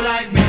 like me?